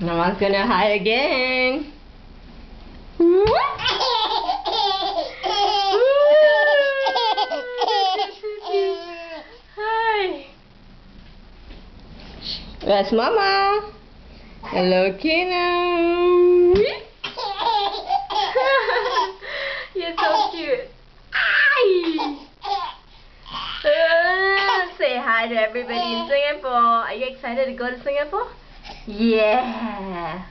Mama's gonna hide again. Hi. Where's Mama? Hello, Kino. Hi to everybody in Singapore. Are you excited to go to Singapore? Yeah.